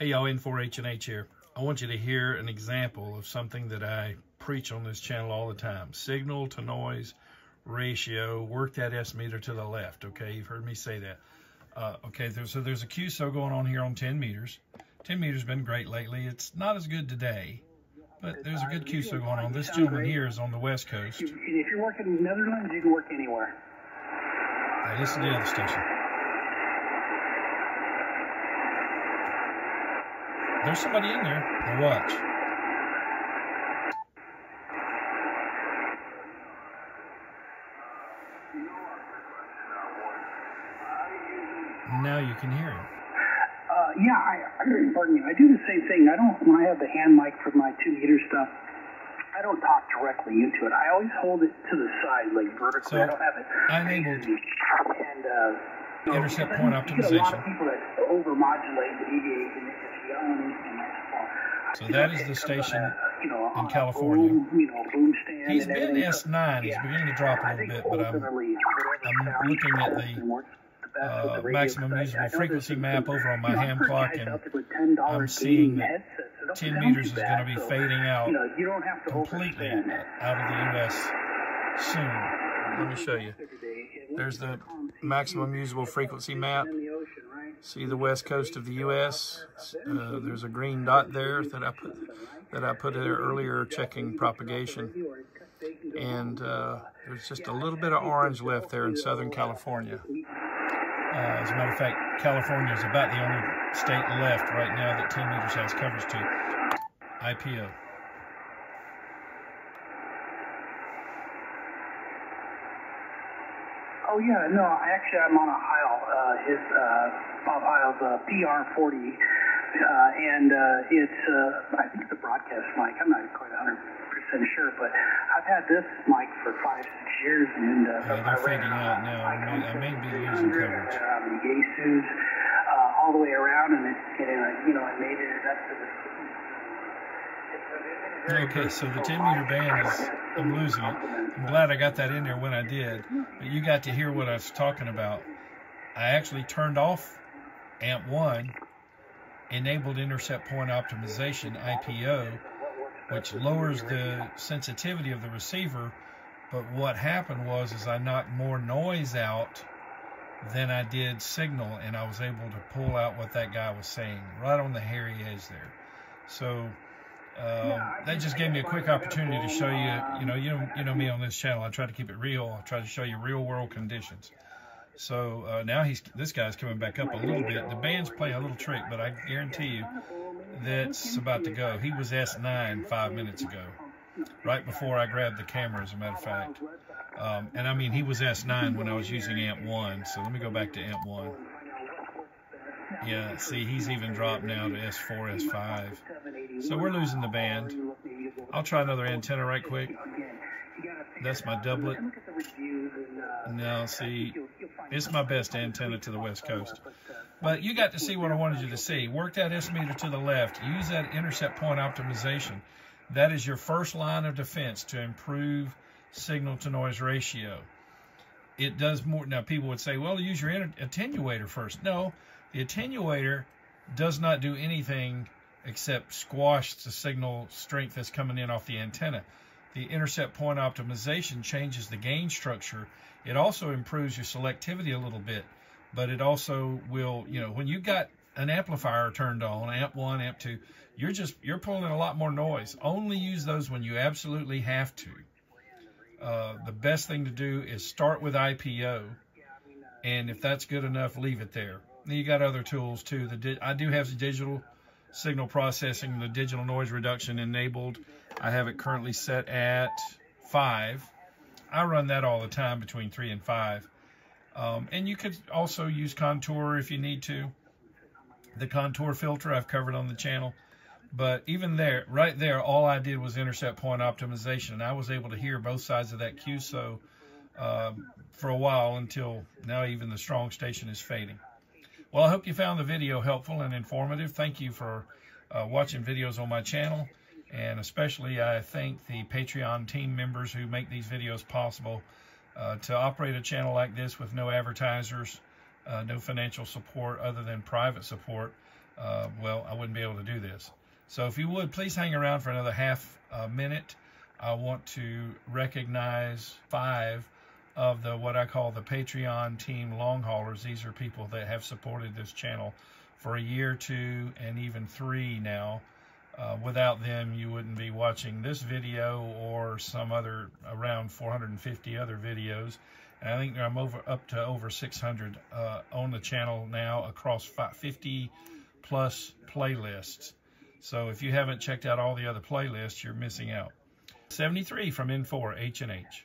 Hey y'all, N4HNH here. I want you to hear an example of something that I preach on this channel all the time. Signal to noise ratio, work that S meter to the left, okay? You've heard me say that. Uh, okay, there, so there's a QSO going on here on 10 meters. 10 meters been great lately. It's not as good today, but there's a good QSO going on. This gentleman here is on the west coast. If you're working in the Netherlands, you can work anywhere. Now listen to the other station. There's somebody in there. Now watch. Now you can hear him. Uh, yeah, I, I pardon me. I do the same thing. I don't when I have the hand mic for my two meter stuff. I don't talk directly into it. I always hold it to the side, like vertically. So, I don't have it. I enabled and uh, intercept point You get a lot optimization. of people that overmodulate the EVAs and it's and that's all. So that is the station in California. He's been S9. He's beginning to drop a little bit, but I'm I'm looking at the, uh, maximum usable frequency map over on my ham clock, and out there with $10 I'm seeing that 10 meters is going to be fading out completely out of the U.S. soon. Let me show you. There's the maximum usable frequency map. See the west coast of the U.S. Uh, there's a green dot there that I put that I put there earlier, checking propagation. And uh, there's just a little bit of orange left there in Southern California. Uh, as a matter of fact, California is about the only state left right now that 10 meters has coverage to. IPO. Oh yeah, no, actually I'm on a Heil, uh, his uh, Bob Heil's uh, PR40, uh, and uh, it's uh, I think it's a broadcast mic. I'm not quite 100 percent sure, but I've had this mic for five six years, and uh, Yeah, they're I ran out now. I may, I may be losing coverage. Um, the Yaesus, uh, all the way around, and it, and, uh, you know, I made it up to the. Okay, so the 10 meter band is, I'm losing it. I'm glad I got that in there when I did, but you got to hear what I was talking about. I actually turned off AMP 1, enabled intercept point optimization, IPO, which lowers the sensitivity of the receiver. But what happened was is I knocked more noise out than I did signal, and I was able to pull out what that guy was saying right on the hairy edge there. So um, that just gave me a quick opportunity to show you, you know, you know, you know me on this channel. I try to keep it real. I try to show you real world conditions. So uh, now he's this guy's coming back up a little bit. The band's playing a little trick, but I guarantee you that's about to go. He was S9 five minutes ago, right before I grabbed the camera, as a matter of fact. Um, and I mean, he was S9 when I was using AMP1. So let me go back to AMP1. Yeah, see, he's even dropped now to S4, S5. So we're losing the band. I'll try another antenna right quick. That's my doublet. Now, see, it's my best antenna to the west coast. But you got to see what I wanted you to see. Work that S meter to the left. Use that intercept point optimization. That is your first line of defense to improve signal to noise ratio. It does more. Now, people would say, well, use your attenuator first. No, the attenuator does not do anything except squash the signal strength that's coming in off the antenna. The intercept point optimization changes the gain structure. It also improves your selectivity a little bit, but it also will, you know, when you've got an amplifier turned on, amp one, amp two, you're just, you're pulling in a lot more noise. Only use those when you absolutely have to. Uh, the best thing to do is start with IPO, and if that's good enough, leave it there. You got other tools too. The I do have the digital signal processing, the digital noise reduction enabled. I have it currently set at five. I run that all the time between three and five. Um, and you could also use contour if you need to. The contour filter I've covered on the channel. But even there, right there, all I did was intercept point optimization, and I was able to hear both sides of that QSO um, for a while until now even the strong station is fading. Well, I hope you found the video helpful and informative. Thank you for uh, watching videos on my channel, and especially I thank the Patreon team members who make these videos possible. Uh, to operate a channel like this with no advertisers, uh, no financial support other than private support, uh, well, I wouldn't be able to do this. So if you would, please hang around for another half uh, minute. I want to recognize five of the what I call the Patreon team long haulers. These are people that have supported this channel for a year, two, and even three now. Uh, without them, you wouldn't be watching this video or some other around 450 other videos. And I think I'm over up to over 600 uh, on the channel now across 50 plus playlists. So if you haven't checked out all the other playlists, you're missing out. 73 from N4 HNH.